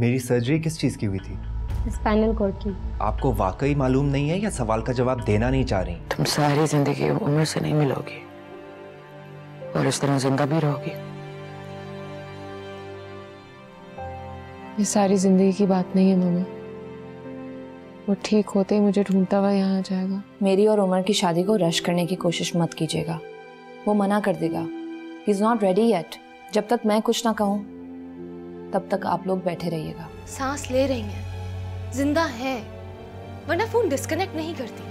मेरी सर्जरी किस चीज़ की हुई थी? स्पाइनल कॉर्ड की। आपको वाकई मालूम नहीं है या सवाल का जवाब देना नहीं चाह रही? तुम सारी ज़िंदगी उम्र से नहीं मिलोगी और इस तरह ज़िंदा भी रहोगी। ये सारी ज़िंदगी की बात नहीं है मम्मी। वो ठीक होते ही मुझे ढूंढता हुआ यहाँ आ जाएगा। मेरी और उमर की शादी को रश करने की कोशिश मत कीजिएगा। वो मना कर देगा। He is not ready yet जब तक मैं कुछ ना कहूँ तब तक आप लोग बैठे रहिएगा। सांस ले रही हैं। ज़िंदा है। वरना फ़ोन डिस्कनेक्ट नहीं करती।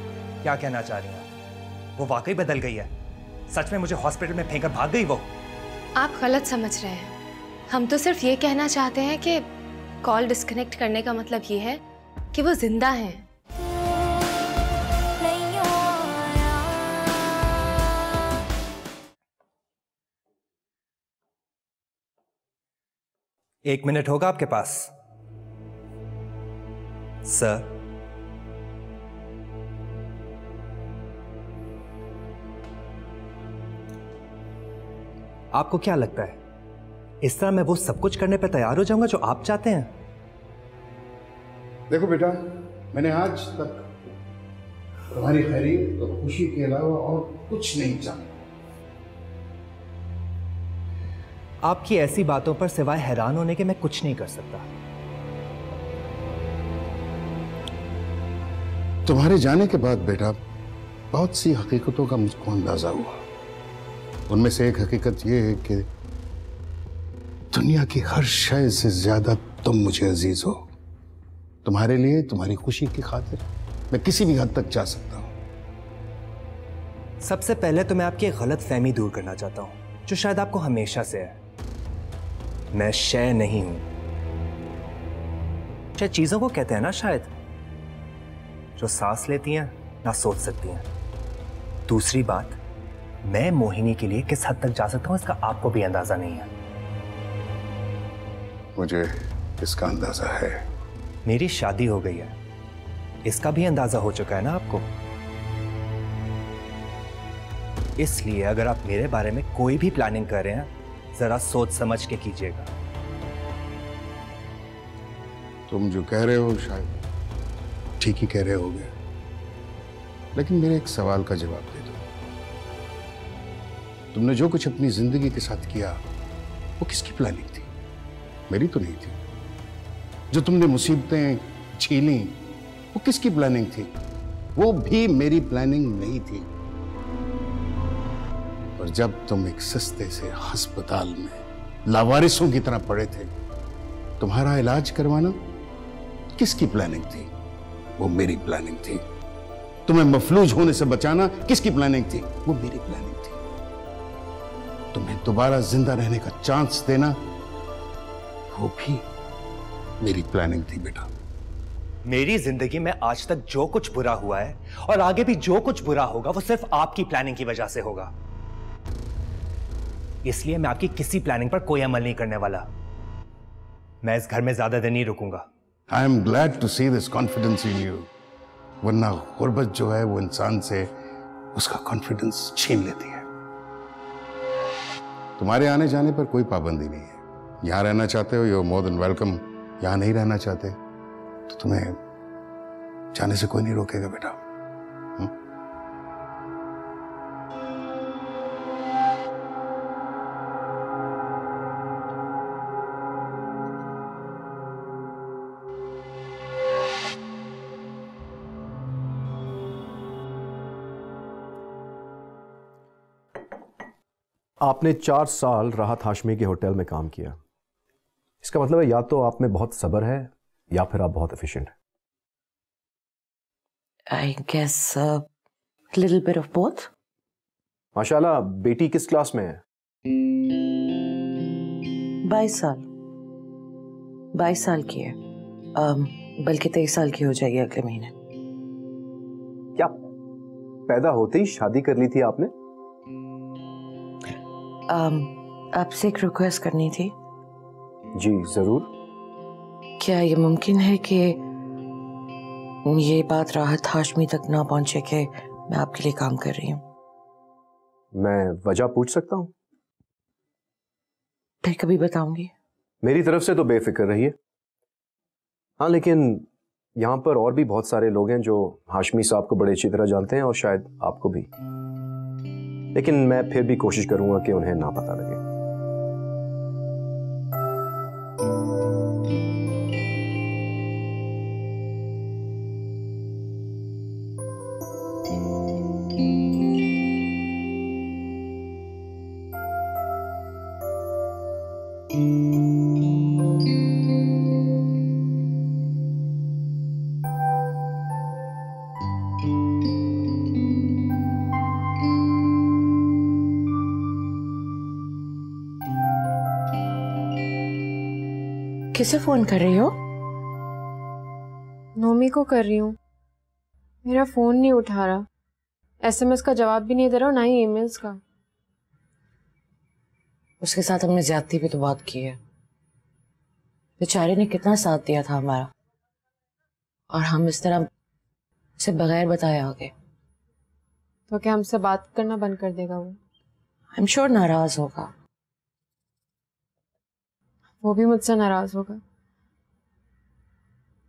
क्या कहना चाह रही हैं वो वाकई बदल गई है। सच में मुझे हॉस्पिटल में फेंकर भाग गई वो? आप गलत समझ रहे हैं। हम तो सिर्फ़ ये कहना चाहते हैं कि कॉल डिस्कनेक्ट करने का मतलब ये है कि वो ज़िंदा हैं। एक मिनट होगा आपके पास। सर। आपको क्या लगता है? इस तरह मैं वो सब कुछ करने पर तैयार हो जाऊँगा जो आप चाहते हैं? देखो बेटा, मैंने आज तक तुम्हारी खैरियत और खुशी के अलावा और कुछ नहीं चाहा आपकी ऐसी बातों पर सिवाय हैरान होने के मैं कुछ नहीं कर सकता। तुम्हारे जाने के बाद बेटा बहुत सी हकीकतों का मुझको अंदाज़ा हुआ। उनमें से एक हकीकत यह है कि दुनिया की हर शय से ज़्यादा तुम मुझे अज़ीज़ हो। तुम्हारे लिए तुम्हारी खुशी की खातिर मैं किसी भी हद तक जा सकता हूँ। सबसे पहले तो मैं आपकी एक गलत फहमी दूर करना चाहता हूँ जो शायद आपको हमेशा से है। मैं शय नहीं हूँ। शायद चीज़ों को कहते हैं ना शायद? जो सांस लेती हैं ना सोच सकती हैं। दूसरी बात मैं मोहिनी के लिए किस हद तक जा सकता हूँ इसका आपको भी अंदाज़ा नहीं है। मुझे इसका अंदाज़ा है। मेरी शादी हो गई है। इसका भी अंदाज़ा हो चुका है ना आपको? इसलिए अगर आप मेरे बारे में कोई भी प्लानिंग कर रहे हैं जरा सोच समझ के कीजिएगा। तुम जो कह रहे हो शायद ठीक ही कह रहे होगे। लेकिन मेरे एक सवाल का जवाब दे दो। तुमने जो कुछ अपनी ज़िंदगी के साथ किया, वो किसकी प्लानिंग थी? मेरी तो नहीं थी। जो तुमने मुसीबतें छीनी, वो किसकी प्लानिंग थी? वो भी मेरी प्लानिंग नहीं थी। और जब तुम एक सस्ते से अस्पताल में लावारिसों की तरह पड़े थे, तुम्हारा इलाज करवाना किसकी प्लानिंग थी? वो मेरी प्लानिंग थी। तुम्हें मफलूज होने से बचाना किसकी प्लानिंग थी? वो मेरी प्लानिंग थी। तुम्हें दोबारा ज़िंदा रहने का चांस देना, वो भी मेरी प्लानिंग थी बेटा। मेरी ज़िंदगी में आज तक जो कुछ बुरा हुआ है, और आगे भी जो कुछ बुरा होगा, वो सिर्फ़ आपकी प्लानिंग की वजह से होगा। इसलिए मैं आपकी किसी प्लानिंग पर कोई अमल नहीं करने वाला। मैं इस घर में ज़्यादा दिन नहीं रुकूँगा। I am glad to see this confidence in you वरना गुर्बत जो है वो इंसान से उसका कॉन्फिडेंस छीन लेती है। तुम्हारे आने जाने पर कोई पाबंदी नहीं है। यहाँ रहना चाहते हो यू मोर देन वेलकम यहाँ नहीं रहना चाहते तो तुम्हें जाने से कोई नहीं रोकेगा बेटा। आपने चार साल राहत हाशमी के होटल में काम किया। इसका मतलब है या तो आप में बहुत सब्र है या फिर आप बहुत एफिशिएंट हैं। I guess little bit of both माशाल्लाह बेटी किस क्लास में है? बाईस साल। बाईस साल की है। Um, बल्कि तेईस साल की हो जाएगी अगले महीने। क्या पैदा होते ही शादी कर ली थी आपने? आपसे एक रिक्वेस्ट करनी थी। जी ज़रूर। क्या ये मुमकिन है कि ये बात राहत हाशमी तक ना पहुँचे कि मैं आपके लिए काम कर रही हूँ? मैं वजह पूछ सकता हूँ? फिर कभी बताऊँगी। मेरी तरफ़ से तो बेफिक्र रहिए। हाँ लेकिन यहाँ पर और भी बहुत सारे लोग हैं जो हाशमी साहब को बड़े अच्छी तरह जानते हैं और शायद आपको भी। लेकिन मैं फिर भी कोशिश करूँगा कि उन्हें ना पता लगे। किसे फ़ोन कर रही हो? नोमी को कर रही हूँ। मेरा फ़ोन नहीं उठा रहा। एसएमएस का जवाब भी नहीं दे रहा और ना ही ईमेल्स का। उसके साथ हमने ज्यादती भी तो बात की है। बेचारे ने कितना साथ दिया था हमारा। और हम इस तरह उसे बगैर बताए आ गए तो क्या हमसे बात करना बंद कर देगा वो? आई एम श्योर नाराज़ होगा। वो भी मुझसे नाराज़ होगा।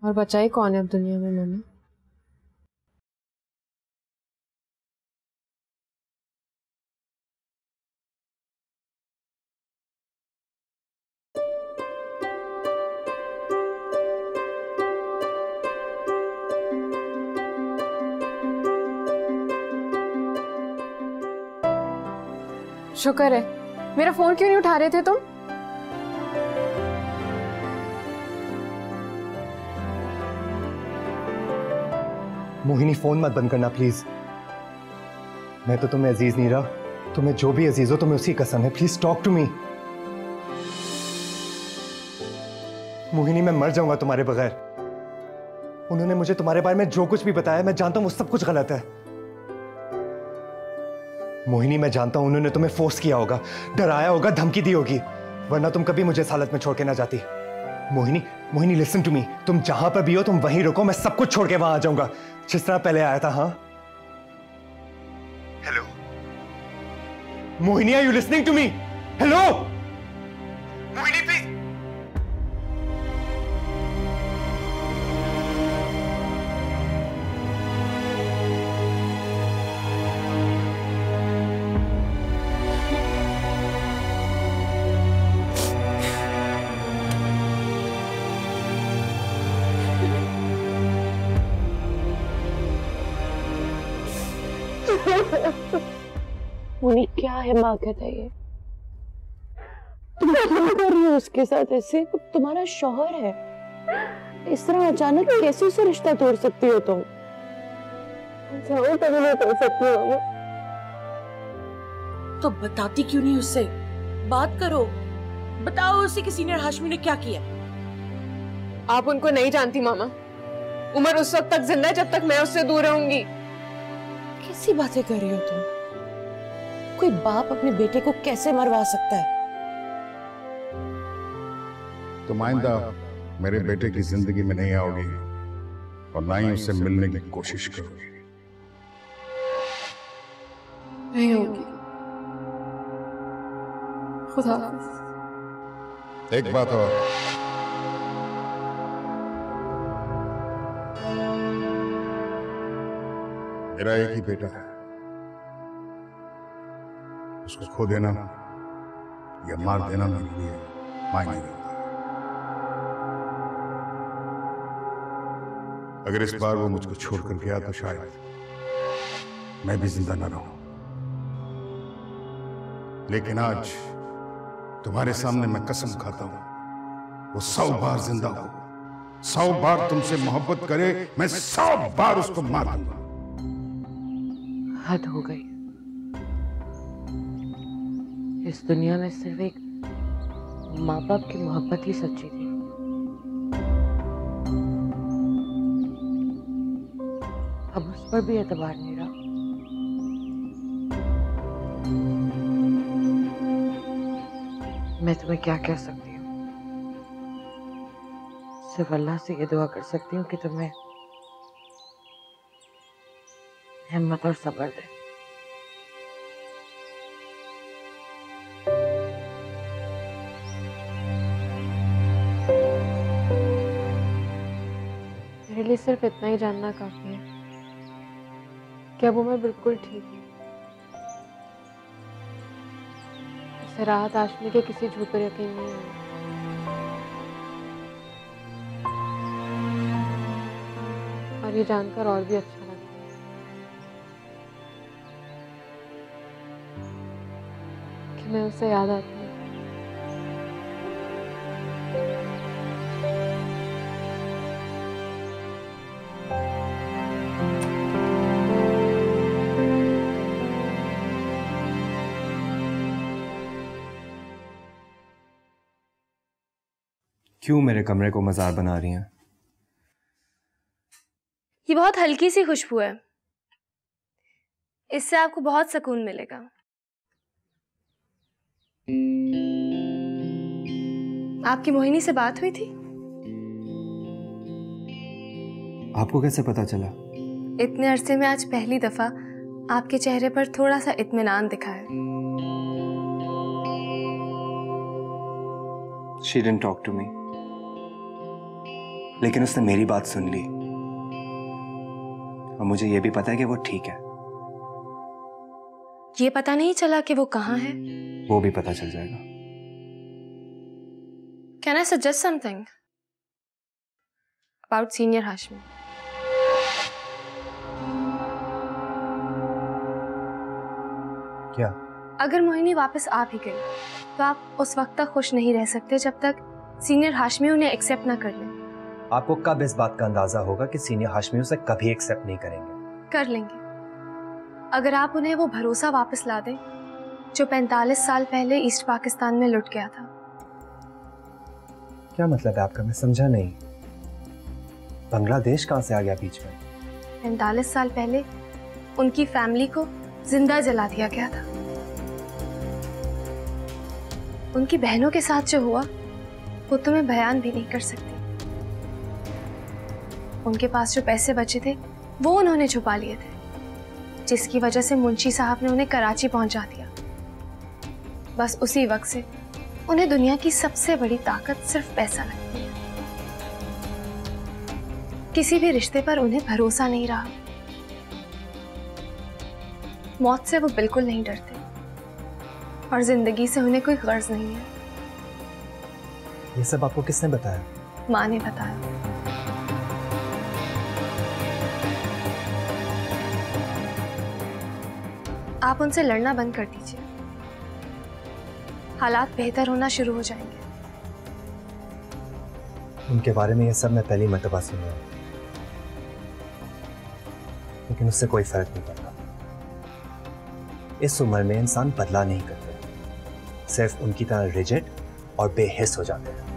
और बचा ही कौन है अब दुनिया में मम्मी शुक्र है। मेरा फ़ोन क्यों नहीं उठा रहे थे तुम? मोहिनी, फ़ोन मत बंद करना प्लीज़ मैं तो तुम्हें अज़ीज़ नहीं रहा। तुम्हें जो भी अज़ीज़ हो, तुम्हें उसी कसम है। Please talk to me Mohini, मैं मर जाऊँगा तुम्हारे बगैर। उन्होंने मुझे तुम्हारे बारे में जो कुछ भी बताया, मैं जानता हूँ वो सब कुछ गलत है। मोहिनी, मैं जानता हूँ उन्होंने तुम्हें फोर्स किया होगा, डराया होगा, धमकी दी होगी, वरना तुम कभी मुझे इस हालत में छोड़ के ना जाती। Mohini Mohini listen to me तुम जहाँ पर भी हो, तुम वहीं रुको, मैं सब कुछ छोड़ के वहाँ आ जाऊँगा। जिस तरह पहले आया था हाँ? Hello Mohini are you listening to me hello क्या है माँ है ये। तुम क्यों कर रही हो उसके साथ ऐसे तुम्हारा शौहर है। इस तरह अचानक कैसे उसे रिश्ता तोड़ सकती हो तुम? जाओ तभी नहीं कर सकती हूँ तो बताती क्यों नहीं उससे बात करो। बताओ उसे कि सीनियर हाशमी ने क्या किया? आप उनको नहीं जानती मामा। उमर उस वक्त तक ज़िंदा है जब तक मैं उससे दूर रहूँगी। कैसी बातें कर रही हो तुम? कोई बाप अपने बेटे को कैसे मरवा सकता है? तुम आइंदा मेरे बेटे की ज़िंदगी में नहीं आओगी और ना ही उससे मिलने की कोशिश करोगी। नहीं होगी। खुदा एक बात और। मेरा एक ही बेटा है। उसको खो देना या मार देना मेरे लिए मायने रखता। अगर इस बार वो मुझको छोड़कर गया तो शायद मैं भी ज़िंदा ना रहूँ। लेकिन आज तुम्हारे सामने मैं कसम खाता हूँ, वो सौ बार ज़िंदा हो। सौ बार तुमसे मोहब्बत करे, मैं सौ बार उसको मार दूँगा। हद हो गई। इस दुनिया में सिर्फ़ एक माँ बाप की मोहब्बत ही सच्ची थी। अब उस पर भी एतबार नहीं रहा। मैं तुम्हें क्या कह सकती हूँ? सिर्फ़ अल्लाह से ये दुआ कर सकती हूँ कि तुम्हें हिम्मत और सब्र दे। सिर्फ़ इतना ही जानना काफ़ी है कि अब उमर बिल्कुल ठीक है। राहत आशमी के किसी झूठ पर यकीन नहीं है और ये जानकर और भी अच्छा लगता है। कि मैं उसे याद आती क्यों मेरे कमरे को मजार बना रही हैं? ये बहुत हल्की सी खुशबू है। इससे आपको बहुत सुकून मिलेगा। आपकी मोहिनी से बात हुई थी? आपको कैसे पता चला? इतने अरसे में आज पहली दफ़ा आपके चेहरे पर थोड़ा सा इत्मीनान दिखा है। She didn't talk to me लेकिन उसने मेरी बात सुन ली। और मुझे यह भी पता है कि वो ठीक है। ये पता नहीं चला कि वो कहाँ है? वो भी पता चल जाएगा। Can I suggest something about senior Hashmi क्या? अगर मोहिनी वापस आ भी गई तो आप उस वक्त तक खुश नहीं रह सकते जब तक सीनियर हाशमी उन्हें एक्सेप्ट ना कर लें। आपको कब इस बात का अंदाज़ा होगा कि सीनियर हाशमी उसे कभी एक्सेप्ट नहीं करेंगे? कर लेंगे। अगर आप उन्हें वो भरोसा वापस ला दें जो 45 साल पहले ईस्ट पाकिस्तान में लुट गया था। क्या मतलब है आपका? मैं समझा नहीं। बांग्लादेश कहाँ से आ गया बीच में? 45 साल पहले उनकी फैमिली को ज़िंदा जला दिया गया था। उनकी बहनों के साथ जो हुआ वो तुम्हें बयान भी नहीं कर सकती। उनके पास जो पैसे बचे थे वो उन्होंने छुपा लिए थे जिसकी वजह से मुंशी साहब ने उन्हें कराची पहुँचा दिया। बस उसी वक्त से उन्हें दुनिया की सबसे बड़ी ताकत सिर्फ़ पैसा लगती है। किसी भी रिश्ते पर उन्हें भरोसा नहीं रहा। मौत से वो बिल्कुल नहीं डरते और ज़िंदगी से उन्हें कोई गर्ज नहीं है। ये सब आपको किसने बताया? माँ ने बताया। आप उनसे लड़ना बंद कर दीजिए। हालात बेहतर होना शुरू हो जाएँगे। उनके बारे में ये सब मैं पहली मरतबा सुन रहा हूँ। लेकिन उससे कोई फ़र्क नहीं पड़ता। इस उम्र में इंसान बदला नहीं करते। सिर्फ़ उनकी तरह रिजिड और बेहिस हो जाते हैं।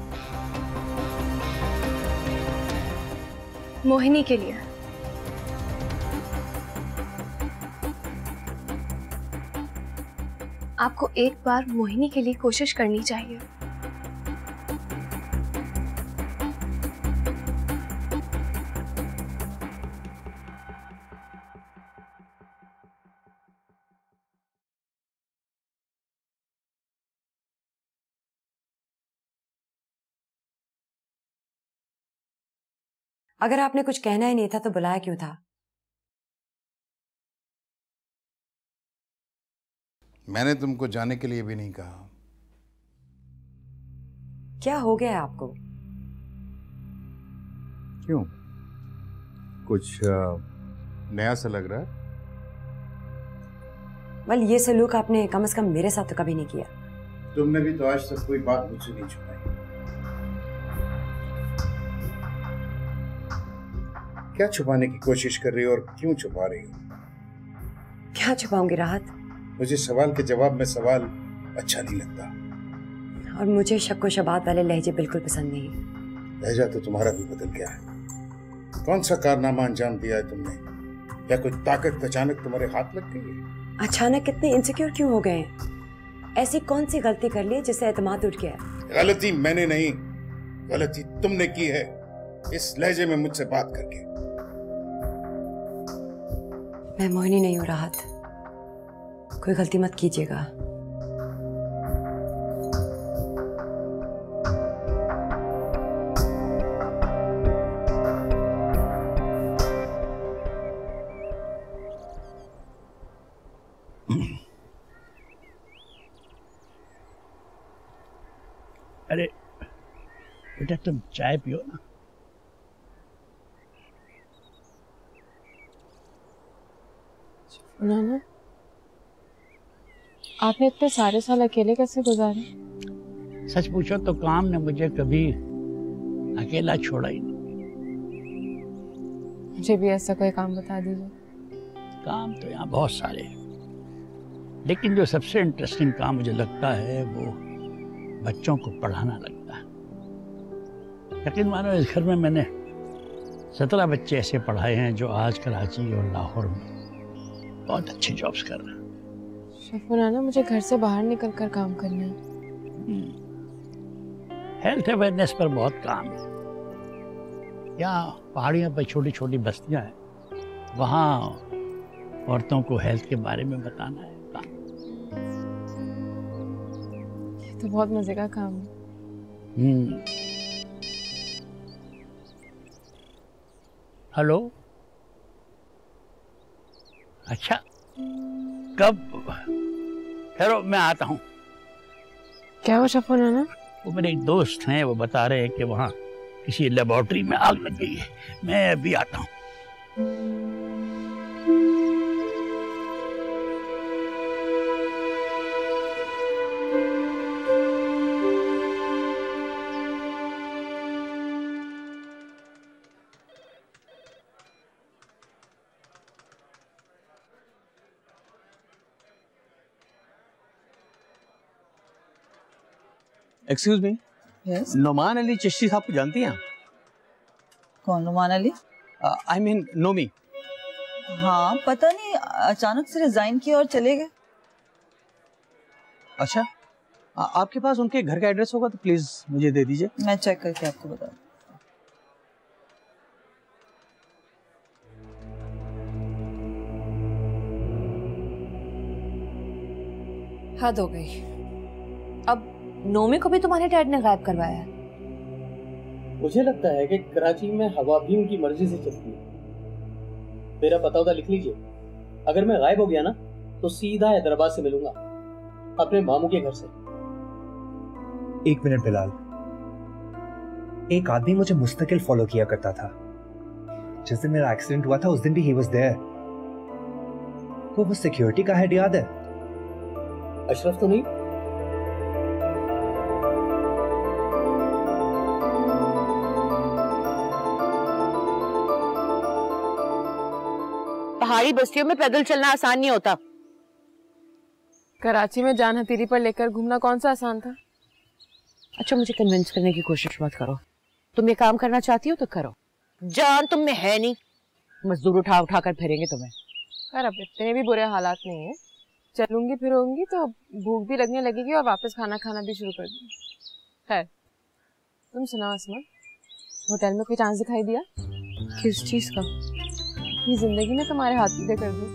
मोहिनी के लिए। आपको एक बार मोहिनी के लिए कोशिश करनी चाहिए। अगर आपने कुछ कहना ही नहीं था तो बुलाया क्यों था? मैंने तुमको जाने के लिए भी नहीं कहा। क्या हो गया आपको? क्यों? कुछ नया सा लग रहा है? वेल ये सलूक आपने कम से कम मेरे साथ तो कभी नहीं किया। तुमने भी तो आज तक कोई बात मुझसे नहीं छुपाई। क्या छुपाने की कोशिश कर रही हो और क्यों छुपा रही हो? क्या छुपाऊँगी राहत? मुझे सवाल के जवाब में सवाल अच्छा नहीं लगता। और मुझे शक्को शबात वाले लहजे बिल्कुल पसंद नहीं। लहजा तो तुम्हारा भी बदल गया है। कौन सा कारनामा अंजाम दिया है तुमने? या कोई ताकत अचानक तुम्हारे हाथ लग गई है? अचानक कितने इनसिक्योर क्यों हो गए? ऐसी कौन सी गलती कर ली जिससे एतमाद उठ गया? गलती मैंने नहीं गलती तुमने की है। इस लहजे में मुझसे बात करके। मैं मोहिनी नहीं हूँ राहत। कोई गलती मत कीजिएगा। अरे बेटा तुम चाय पियो ना। ना ना। आपने इतने सारे साल अकेले कैसे गुजारे? सच पूछो तो काम ने मुझे कभी अकेला छोड़ा ही नहीं। मुझे भी ऐसा कोई काम बता दीजिए। काम तो यहाँ बहुत सारे हैं। लेकिन जो सबसे इंटरेस्टिंग काम मुझे लगता है वो बच्चों को पढ़ाना लगता है। यकीन मानो इस घर में मैंने सत्रह बच्चे ऐसे पढ़ाए हैं जो आज कराची और लाहौर में बहुत अच्छे जॉब्स कर रहे हैं। शफू नाना मुझे घर से बाहर निकल कर काम करना है। हेल्थ अवेयरनेस पर बहुत काम है। यहाँ पहाड़ियों पर छोटी छोटी बस्तियाँ हैं। वहाँ औरतों को हेल्थ के बारे में बताना है। काम। ये तो बहुत मज़े का काम है। हम्म। हेलो अच्छा। कब? ठहरो मैं आता हूँ। क्या हो शफू नाना? वो मेरे एक दोस्त हैं वो बता रहे हैं कि वहाँ किसी लेबोरेटरी में आग लग गई है। मैं अभी आता हूँ। Excuse me yes Noman Ali Chishti साहब को जानती हैं कौन नुमान अली आई मीन नोमी हाँ पता नहीं अचानक से रिजाइन किया और चले गए। अच्छा आ, आपके पास उनके घर का एड्रेस होगा तो प्लीज़ मुझे दे दीजिए। मैं चेक करके आपको बता दूँ। हद हो गई। अब नोमी को भी तुम्हारे डैड ने गायब करवाया है। मुझे लगता है कि कराची में हवा भी उनकी मर्ज़ी से चलती है। मेरा पता होता लिख लीजिए। अगर मैं गायब हो गया ना तो सीधा हैदराबाद से मिलूँगा। अपने मामू के घर से। एक मिनट बिलाल। एक आदमी मुझे मुस्तकिल फॉलो किया करता था। जिस दिन मेरा एक्सीडेंट हुआ था उस दिन भी ही वाज देयर को वो सिक्योरिटी का हेड याद है? अशरफ तो नहीं? पहाड़ी बस्तियों में पैदल चलना आसान नहीं होता। कराची में जान हथेली पर लेकर घूमना कौन सा आसान था? अच्छा मुझे कन्विंस करने की कोशिश मत करो। तुम ये काम करना चाहती हो तो करो। जान तुम में है नहीं। मजदूर उठा उठा कर फिरेंगे तुम्हें। पर अब इतने भी बुरे हालात नहीं है। चलूँगी फिरूँगी तो भूख भी लगने लगेगी और वापस खाना खाना भी शुरू कर दूँगी। खैर तुम सुनाओ असमा होटल में कोई चांस दिखाई दिया? किस चीज़ का? ये ज़िंदगी में तुम्हारे हाथ सीधे कर दूँ?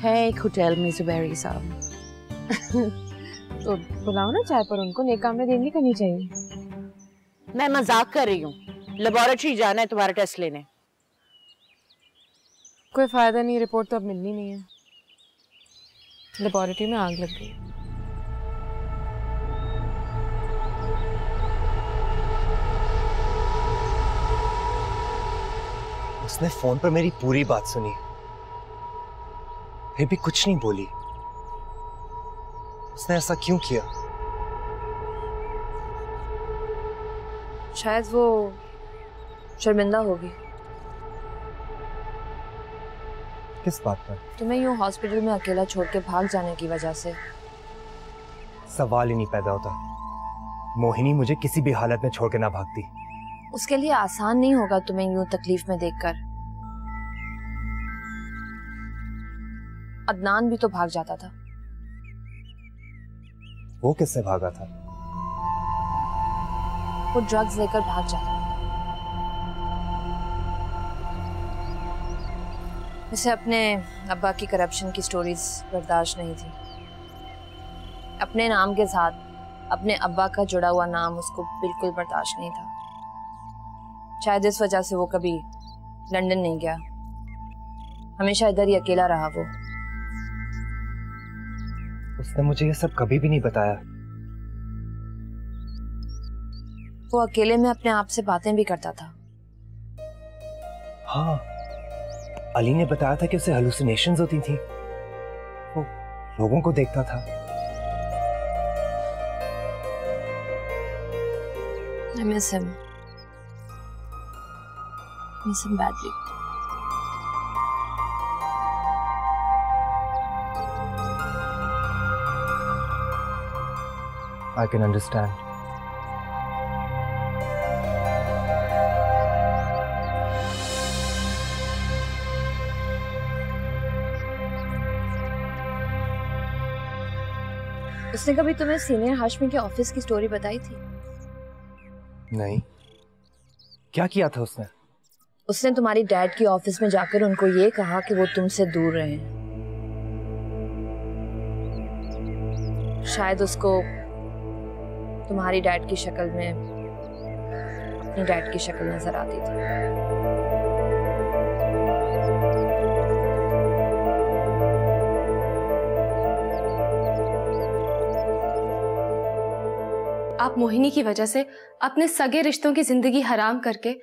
है एक होटल में जुबैरी साहब। तो बुलाओ ना चाय पर उनको नेक काम में देनी करनी चाहिए। मैं मज़ाक कर रही हूँ। लेबोरेटरी जाना है तुम्हारा टेस्ट लेने। कोई फ़ायदा नहीं रिपोर्ट तो अब मिलनी नहीं है। लेबोरेटरी में आग लग गई। उसने फ़ोन पर मेरी पूरी बात सुनी। फिर भी कुछ नहीं बोली। उसने ऐसा क्यों किया? शायद वो शर्मिंदा होगी। किस बात पर? तुम्हें यूँ हॉस्पिटल में अकेला छोड़ के भाग जाने की वजह से। सवाल ही नहीं पैदा होता। मोहिनी मुझे किसी भी हालत में छोड़ के ना भागती। उसके लिए आसान नहीं होगा तुम्हें यूँ तकलीफ़ में देखकर। अदनान भी तो भाग जाता था। वो किससे भागा था? वो ड्रग्स लेकर भाग जाता था। उसे अपने अब्बा की करप्शन की स्टोरीज बर्दाश्त नहीं थी। अपने नाम के साथ अपने अब्बा का जुड़ा हुआ नाम उसको बिल्कुल बर्दाश्त नहीं था। शायद इस वजह से वो कभी लंदन नहीं गया। हमेशा इधर ही अकेला रहा वो। उसने मुझे ये सब कभी भी नहीं बताया। वो अकेले में अपने आप से बातें भी करता था। हाँ। अली ने बताया था कि उसे हेलुसिनेशंस होती थी। वो लोगों को देखता था। I miss him. Him badly. I can understand. उसने कभी तुम्हें सीनियर हाशमी के ऑफ़िस की स्टोरी बताई थी नहीं क्या किया था उसने उसने तुम्हारी डैड की ऑफ़िस में जाकर उनको ये कहा कि वो तुमसे दूर रहें। शायद उसको तुम्हारी डैड की शक्ल में अपनी डैड की शक्ल नज़र आती थी। आप मोहिनी की वजह से अपने सगे रिश्तों की ज़िंदगी हराम करके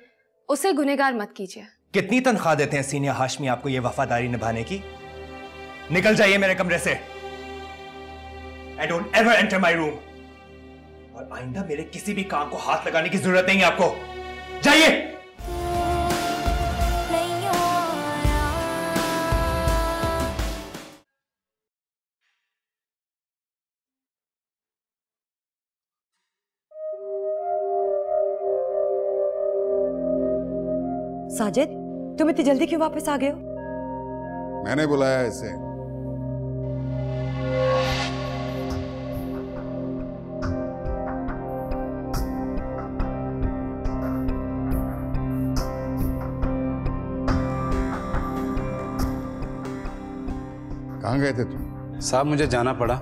उसे गुनेगार मत कीजिए। कितनी तनख्वाह देते हैं सीनियर हाशमी आपको ये वफादारी निभाने की? निकल जाइए मेरे कमरे से। I don't ever enter my room और आइंदा मेरे किसी भी काम को हाथ लगाने की ज़रूरत नहीं है आपको। जाइए। साजिद तुम इतनी जल्दी क्यों वापस आ गए हो? मैंने बुलाया इसे। कहाँ गए थे तुम? साहब मुझे जाना पड़ा।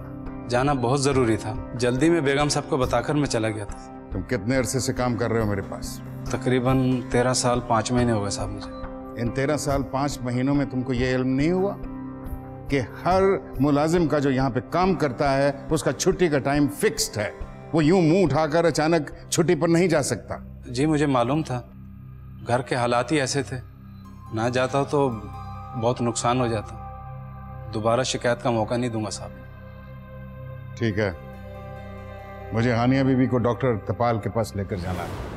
जाना बहुत ज़रूरी था। जल्दी में बेगम साहब को बताकर मैं चला गया था। तुम कितने अरसे से काम कर रहे हो मेरे पास? तकरीबन तेरह साल पाँच महीने हो गए साहब मुझे। इन तेरह साल पाँच महीनों में तुमको ये इल्म नहीं हुआ कि हर मुलाजिम का जो यहाँ पे काम करता है उसका छुट्टी का टाइम फिक्स्ड है। वो यूँ मुँह उठाकर अचानक छुट्टी पर नहीं जा सकता। जी मुझे मालूम था। घर के हालात ही ऐसे थे। ना जाता तो बहुत नुकसान हो जाता। दोबारा शिकायत का मौका नहीं दूँगा साहब। ठीक है। मुझे हानिया बीबी को डॉक्टर तपाल के पास लेकर जाना है।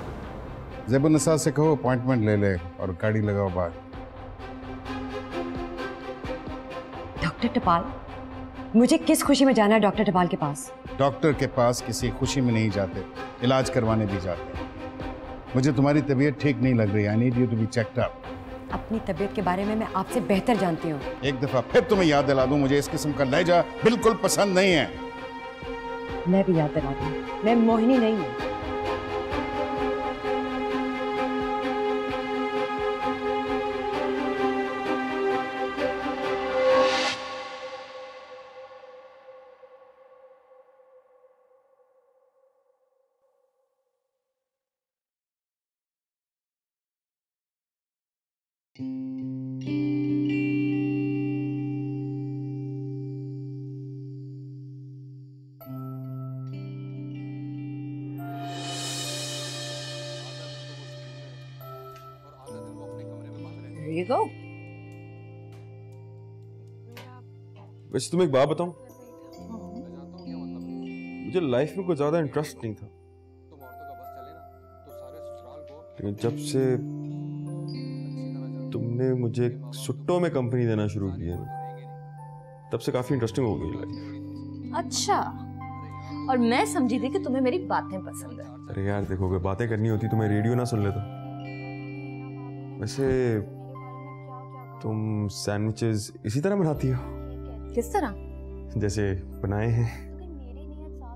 जेबुलनसा से कहो अपॉइंटमेंट ले ले और गाड़ी लगाओ बाहर। डॉक्टर टपाल मुझे किस खुशी में जाना है डॉक्टर टपाल के पास? डॉक्टर के पास किसी खुशी में नहीं जाते इलाज करवाने भी जाते। मुझे तुम्हारी तबीयत ठीक नहीं लग रही I need you to be checked up अपनी तबीयत के बारे में मैं आपसे बेहतर जानती हूँ। एक दफ़ा फिर तुम्हें याद दिला दूँ मुझे इस किस्म का लहजा बिल्कुल पसंद नहीं है। मैं भी याद दिला हूँ मैं मोहिनी नहीं हूँ। Here you go. वैसे तुम्हें एक बात बताऊँ? मुझे लाइफ में कुछ ज़्यादा इंटरेस्ट नहीं था। लेकिन जब से तुमने मुझे सुट्टो में कंपनी देना शुरू की है तब से काफ़ी इंटरेस्टिंग हो गई लाइफ अच्छा। और मैं समझी थी कि तुम्हें मेरी बातें पसंद है। अरे यार देखो बातें करनी होती तो मैं रेडियो ना सुन लेता। वैसे तुम सैंडविचेस इसी तरह बनाती हो? किस तरह? जैसे बनाए हैं।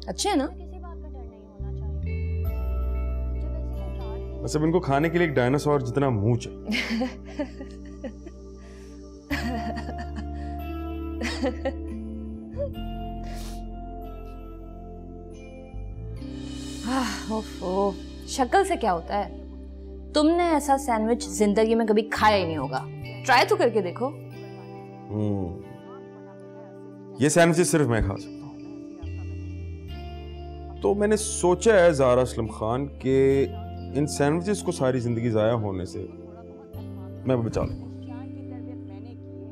अच्छे है ना? बस अब इनको खाने के लिए एक डायनासोर जितना मुँह चाहिए। ओफो शक्ल से क्या होता है? तुमने ऐसा सैंडविच ज़िंदगी में कभी खाया ही नहीं होगा। ट्राई तो करके देखो। हम्म। ये सैंडविचेस सिर्फ़ मैं खा सकता हूँ। तो मैंने सोचा है जारा असलम खान के इन सैंडविचेस को सारी ज़िंदगी जाया होने से मैं बचा लूँगा।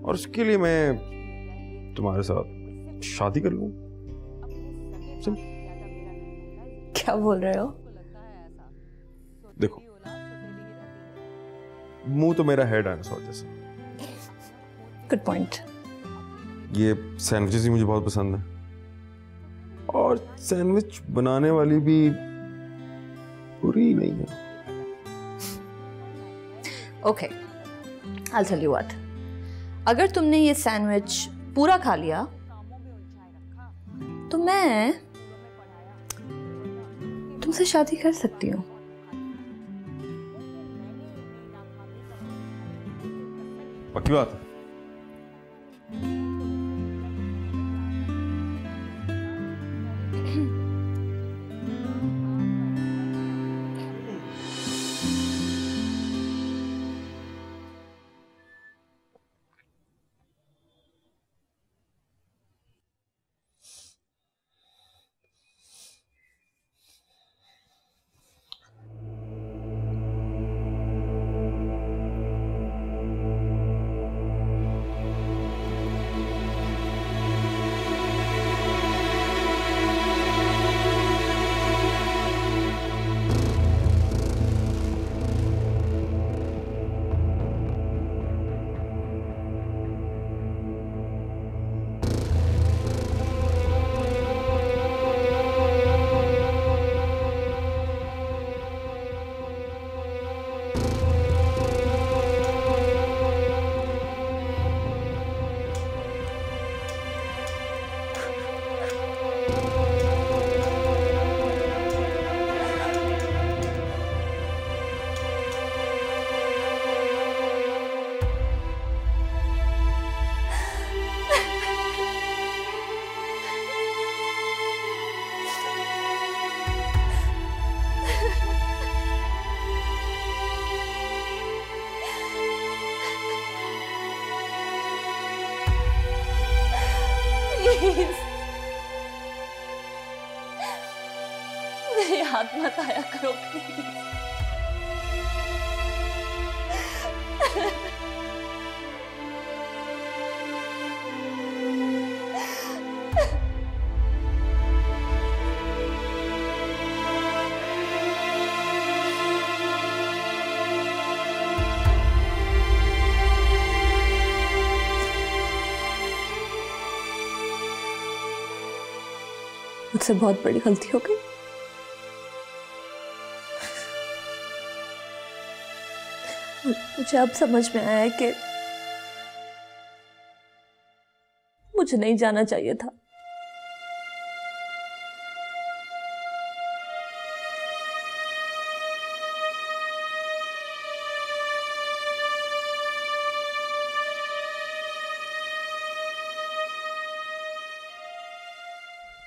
और उसके लिए मैं तुम्हारे साथ शादी कर लूँ। क्या बोल रहे हो? देखो मुँह तो मेरा है डायनासोर जैसा। गुड पॉइंट ये सैंडविचेस ही मुझे बहुत पसंद है। और सैंडविच बनाने वाली भी बुरी नहीं है। Okay I tell you what अगर तुमने ये सैंडविच पूरा खा लिया तो मैं तुमसे शादी कर सकती हूँ। पक्की बात है? मुझसे बहुत बड़ी गलती हो गई। मुझे अब समझ में आया कि मुझे नहीं जाना चाहिए था।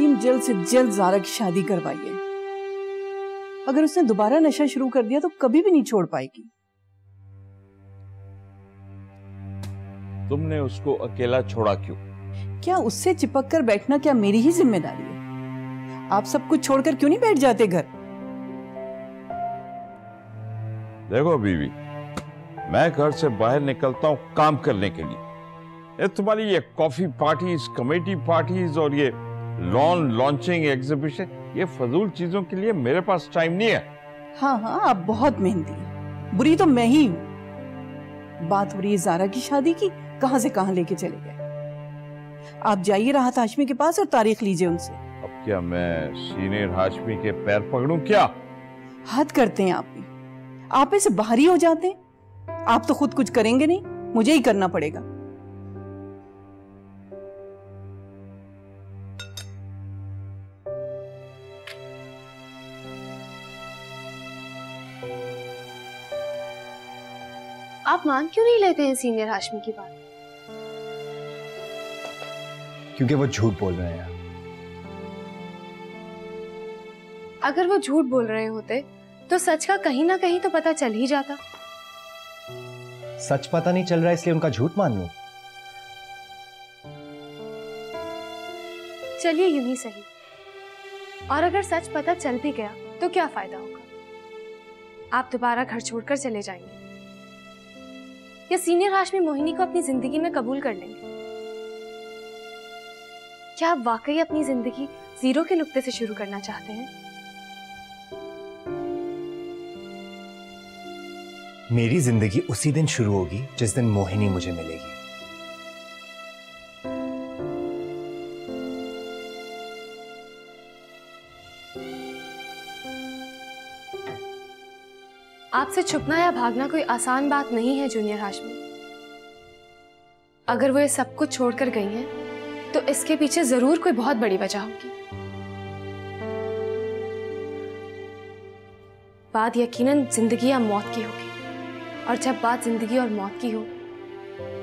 सलीम जल्द से जल्द जारा की शादी करवाइए। अगर उसने दोबारा नशा शुरू कर दिया तो कभी भी नहीं छोड़ पाएगी। तुमने उसको अकेला छोड़ा क्यों? क्या उससे चिपक कर बैठना क्या मेरी ही ज़िम्मेदारी है? आप सब कुछ छोड़कर क्यों नहीं बैठ जाते घर? देखो बीवी मैं घर से बाहर निकलता हूँ काम करने के लिए। ये तुम्हारी ये कॉफ़ी पार्टीज़ कमेटी पार्टीज़ और ये लॉन लॉन्चिंग एग्जीबिशन ये फजूल चीज़ों के लिए मेरे पास टाइम नहीं है। हाँ हाँ आप बहुत मेहनती हैं। बुरी तो मैं ही हूँ। बात हो रही है जारा की शादी की कहाँ से कहाँ लेके चले गए? आप जाइए राहत हाशमी के पास और तारीख लीजिए उनसे। अब क्या मैं सीनियर हाशमी के पैर पकड़ूं क्या? हद करते हैं आप भी। आप ऐसे बाहर ही हो जाते हैं। आप तो खुद कुछ करेंगे नहीं मुझे ही करना पड़ेगा। आप मान क्यों नहीं लेते हैं सीनियर हाशमी की बात? क्योंकि वो झूठ बोल रहे हैं। अगर वो झूठ बोल रहे होते तो सच का कहीं ना कहीं तो पता चल ही जाता। सच पता नहीं चल रहा इसलिए उनका झूठ मान लूँ। चलिए यूँ ही सही। और अगर सच पता चल भी गया तो क्या फ़ायदा होगा? आप दोबारा घर छोड़कर चले जाएँगे। या सीनियर हाशमी मोहिनी को अपनी ज़िंदगी में कबूल कर लेंगे? क्या आप वाकई अपनी ज़िंदगी ज़ीरो के नुक्ते से शुरू करना चाहते हैं? मेरी ज़िंदगी उसी दिन शुरू होगी जिस दिन मोहिनी मुझे मिलेगी। आपसे छुपना या भागना कोई आसान बात नहीं है जूनियर हाशमी। अगर वो ये सब कुछ छोड़कर गई हैं तो इसके पीछे ज़रूर कोई बहुत बड़ी वजह होगी। बात यकीनन ज़िंदगी या मौत की होगी। और जब बात ज़िंदगी और मौत की हो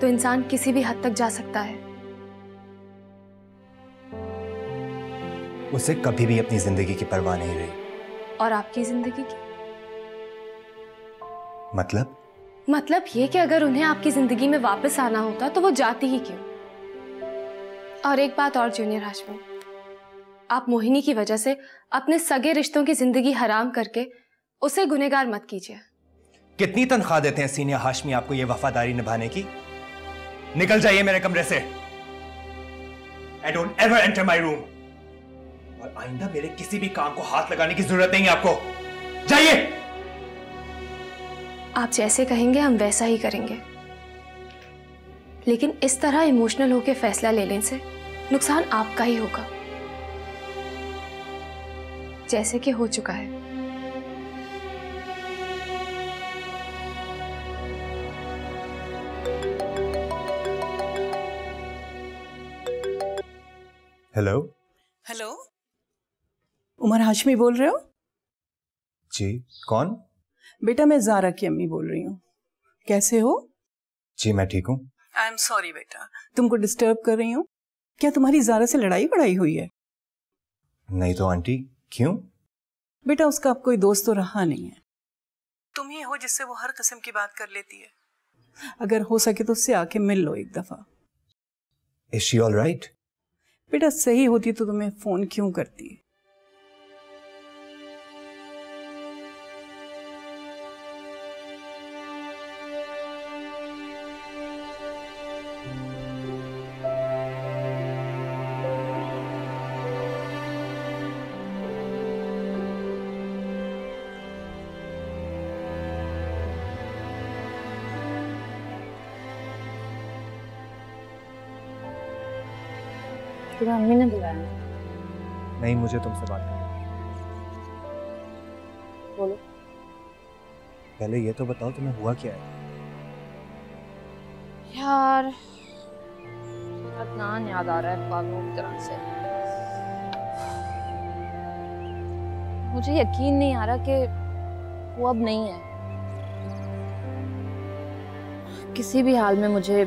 तो इंसान किसी भी हद तक जा सकता है। उसे कभी भी अपनी ज़िंदगी की परवाह नहीं रही। और आपकी ज़िंदगी की? मतलब? मतलब ये कि अगर उन्हें आपकी ज़िंदगी में वापस आना होता तो वो जाती ही क्यों? और एक बात और जूनियर हाशमी। आप मोहिनी की वजह से अपने सगे रिश्तों की ज़िंदगी हराम करके उसे गुनेगार मत कीजिए। कितनी तनख्वाह देते हैं सीनियर हाशमी आपको ये वफादारी निभाने की? निकल जाइए मेरे कमरे से। I don't ever enter my room और आइंदा मेरे किसी भी काम को हाथ लगाने की ज़रूरत नहीं है आपको। जाइए। आप जैसे कहेंगे हम वैसा ही करेंगे। लेकिन इस तरह इमोशनल होकर फैसला लेने से नुकसान आपका ही होगा। जैसे कि हो चुका है। हेलो हेलो उमर हाशमी बोल रहे हो? जी कौन? बेटा मैं जारा की अम्मी बोल रही हूँ। कैसे हो? जी मैं ठीक हूँ। आई एम सॉरी बेटा। तुमको डिस्टर्ब कर रही हूँ? क्या तुम्हारी जारा से लड़ाई बड़ाई हुई है? नहीं तो आंटी क्यों? बेटा उसका अब कोई दोस्त तो रहा नहीं है। तुम ही हो जिससे वो हर किस्म की बात कर लेती है। अगर हो सके तो उससे आके मिल लो एक दफ़ा। इज़ शी ऑल राइट बेटा सही होती तो तुम्हें फ़ोन क्यों करती? तुम्हें नहीं मुझे तुमसे बात करनी बोलो। पहले ये तो बताओ तुम्हें हुआ क्या है? यार अदनान याद आ रहा है पागलों की तरह से। मुझे यकीन नहीं आ रहा कि वो अब नहीं है। किसी भी हाल में मुझे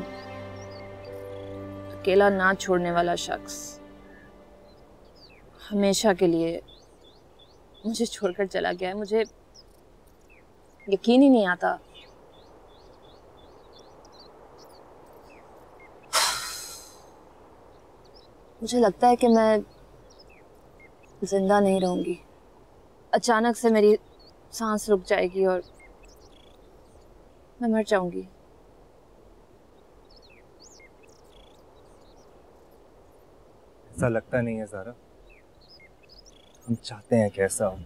अकेला ना छोड़ने वाला शख्स हमेशा के लिए मुझे छोड़कर चला गया है। मुझे यकीन ही नहीं आता। मुझे लगता है कि मैं ज़िंदा नहीं रहूँगी। अचानक से मेरी सांस रुक जाएगी और मैं मर जाऊँगी। ऐसा लगता नहीं है, सारा। हम चाहते हैं कैसा हो।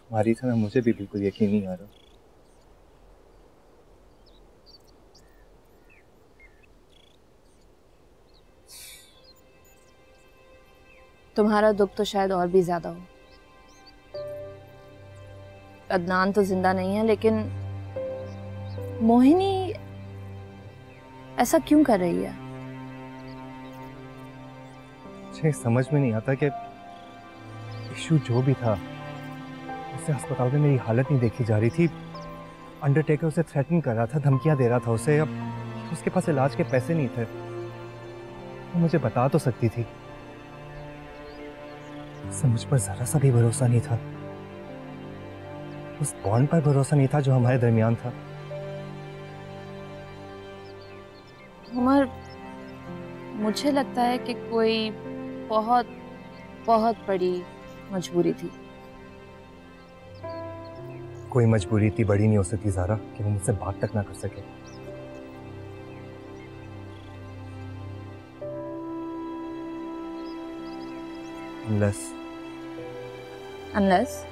तुम्हारी तरह मुझे भी बिल्कुल यकीन नहीं आ रहा। तुम्हारा दुख तो शायद और भी ज़्यादा हो। अदनान तो ज़िंदा नहीं है, लेकिन मोहिनी ऐसा क्यों कर रही है? मुझे समझ में नहीं आता कि इशू जो भी था उससे अस्पताल में मेरी हालत नहीं देखी जा रही थी। अंडरटेकर उसे थ्रेटन कर रहा था, धमकियाँ दे रहा था उसे, अब उसके पास इलाज के पैसे नहीं थे। वो मुझे बता तो सकती थी। उसे मुझ पर जरा सा भी भरोसा नहीं था। उस बॉन्ड पर भरोसा नहीं था जो हमारे दरमियान था। मुझे लगता है कि कोई बहुत बहुत बड़ी मजबूरी थी। कोई मजबूरी इतनी बड़ी नहीं हो सकती जारा कि वो मुझसे बात तक ना कर सके। Unless अनलेस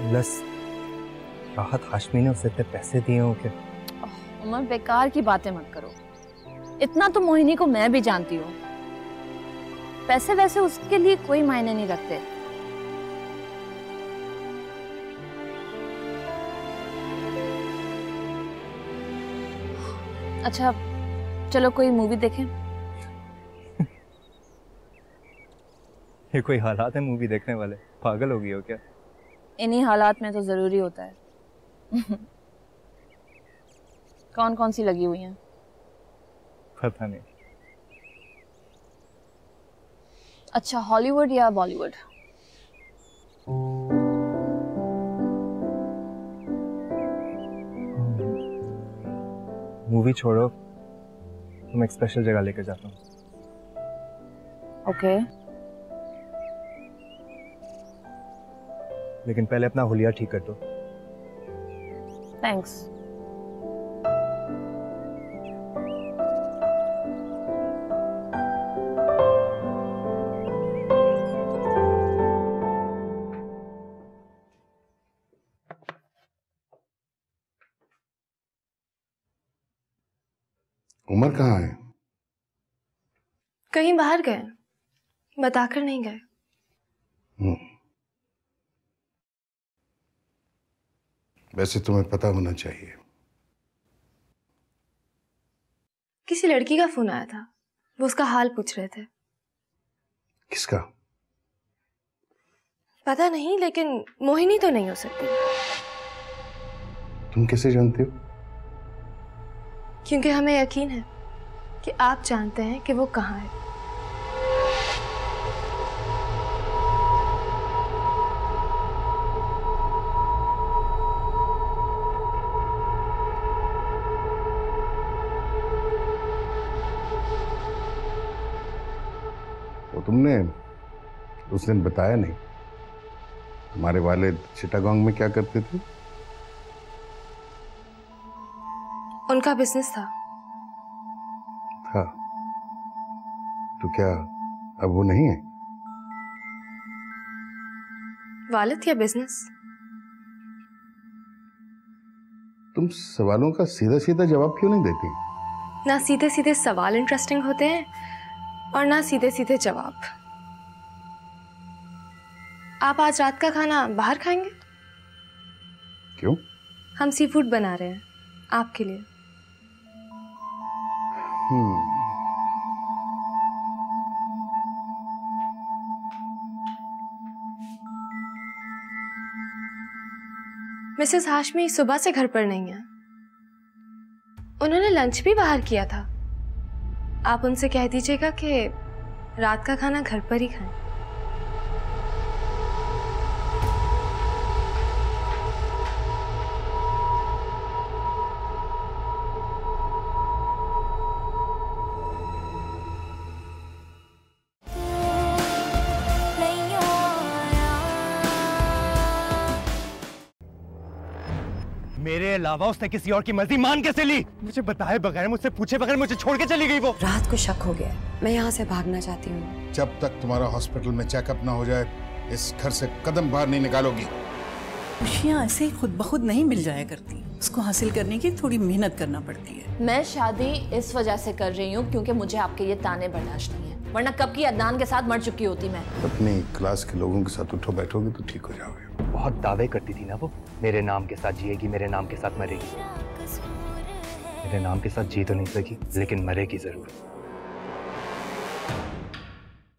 unless राहत हाशमी ने उसे इतने पैसे दिए हो कि उमर बेकार की बातें मत करो। इतना तो मोहिनी को मैं भी जानती हूँ। पैसे वैसे उसके लिए कोई मायने नहीं रखते। अच्छा चलो कोई मूवी देखें। ये कोई हालात है मूवी देखने वाले? पागल हो गई हो क्या? इन्हीं हालात में तो ज़रूरी होता है। कौन कौन सी लगी हुई हैं? पता नहीं। अच्छा हॉलीवुड या बॉलीवुड मूवी छोड़ो। तुम एक स्पेशल जगह लेकर जाता हूँ। ओके लेकिन पहले अपना हुलिया ठीक कर दो। थैंक्स उमर कहाँ है? कहीं बाहर गए। बताकर नहीं गए। हम्म। वैसे तुम्हें पता होना चाहिए। किसी लड़की का फ़ोन आया था। वो उसका हाल पूछ रहे थे। किसका? पता नहीं लेकिन मोहिनी तो नहीं हो सकती। तुम कैसे जानते हो? क्योंकि हमें यकीन है। कि आप जानते हैं कि वो कहाँ है। तुमने उस दिन बताया नहीं। हमारे वाले चिटागोंग में क्या करते थे? उनका बिज़नेस था। हाँ तो क्या अब वो नहीं है? वालिद या बिज़नेस तुम सवालों का सीधा सीधा जवाब क्यों नहीं देती? ना सीधे सीधे सवाल इंटरेस्टिंग होते हैं और ना सीधे सीधे जवाब। आप आज रात का खाना बाहर खाएँगे? क्यों? हम सी फ़ूड बना रहे हैं आपके लिए। हम्म। मिसेस हाशमी सुबह से घर पर नहीं है। उन्होंने लंच भी बाहर किया था। आप उनसे कह दीजिएगा कि रात का खाना घर पर ही खाएँ। अलावा उसने किसी और की मर्ज़ी मान कैसे ली। मुझे बताए बगैर मुझसे पूछे बगैर मुझे छोड़ के चली गई वो। रात को शक हो गया। मैं यहाँ से भागना चाहती हूँ। जब तक तुम्हारा हॉस्पिटल में चेकअप ना हो जाए इस घर से कदम बाहर नहीं निकालोगी। खुशियाँ ऐसे ही खुद बखुद नहीं मिल जाया करती। उसको हासिल करने की थोड़ी मेहनत करना पड़ती है। मैं शादी इस वजह से कर रही हूँ क्योंकि मुझे आपके ये ताने बर्दाश्त नहीं है। वरना कब की अदनान के साथ मर चुकी होती मैं। अपनी क्लास के लोगों के साथ उठो बैठोगे तो ठीक हो जाओगे। बहुत दावे करती थी ना वो। मेरे नाम के साथ जिएगी, मेरे नाम के साथ मरेगी। मेरे नाम के साथ जी तो नहीं सकी लेकिन मरेगी ज़रूर।